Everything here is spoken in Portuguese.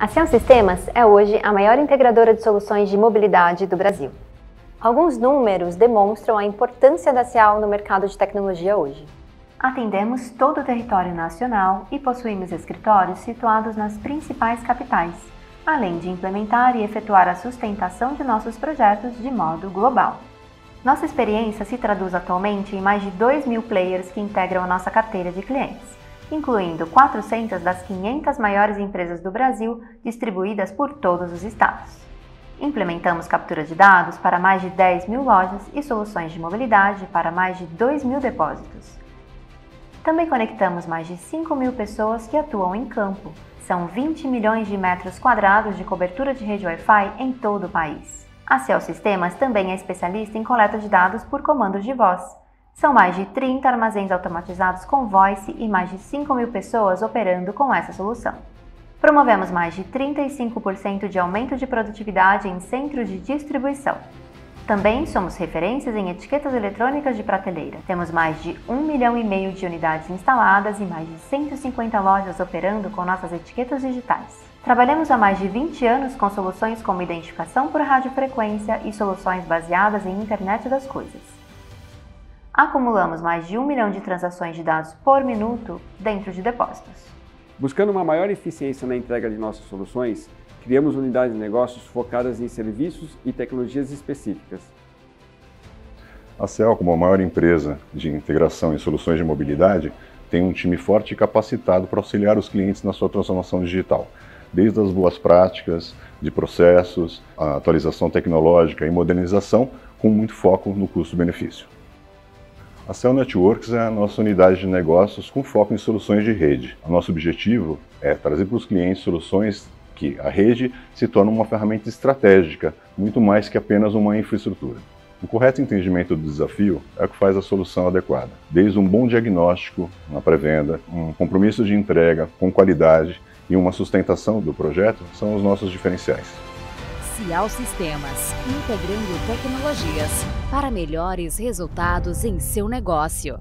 A Cial Sistemas é hoje a maior integradora de soluções de mobilidade do Brasil. Alguns números demonstram a importância da Cial no mercado de tecnologia hoje. Atendemos todo o território nacional e possuímos escritórios situados nas principais capitais, além de implementar e efetuar a sustentação de nossos projetos de modo global. Nossa experiência se traduz atualmente em mais de 2 mil players que integram a nossa carteira de clientes incluindo 400 das 500 maiores empresas do Brasil distribuídas por todos os estados. Implementamos captura de dados para mais de 10 mil lojas e soluções de mobilidade para mais de 2 mil depósitos. Também conectamos mais de 5 mil pessoas que atuam em campo. São 20 milhões de metros quadrados de cobertura de rede Wi-Fi em todo o país. A Cell Sistemas também é especialista em coleta de dados por comandos de voz, são mais de 30 armazéns automatizados com voice e mais de 5 mil pessoas operando com essa solução. Promovemos mais de 35% de aumento de produtividade em centros de distribuição. Também somos referências em etiquetas eletrônicas de prateleira. Temos mais de 1 milhão e meio de unidades instaladas e mais de 150 lojas operando com nossas etiquetas digitais. Trabalhamos há mais de 20 anos com soluções como identificação por radiofrequência e soluções baseadas em internet das coisas acumulamos mais de um milhão de transações de dados por minuto dentro de depósitos. Buscando uma maior eficiência na entrega de nossas soluções, criamos unidades de negócios focadas em serviços e tecnologias específicas. A CEL, como a maior empresa de integração em soluções de mobilidade, tem um time forte e capacitado para auxiliar os clientes na sua transformação digital, desde as boas práticas de processos, a atualização tecnológica e modernização, com muito foco no custo-benefício. A Cell Networks é a nossa unidade de negócios com foco em soluções de rede. O nosso objetivo é trazer para os clientes soluções que a rede se torna uma ferramenta estratégica, muito mais que apenas uma infraestrutura. O correto entendimento do desafio é o que faz a solução adequada, desde um bom diagnóstico na pré-venda, um compromisso de entrega com qualidade e uma sustentação do projeto são os nossos diferenciais. Cial Sistemas, integrando tecnologias para melhores resultados em seu negócio.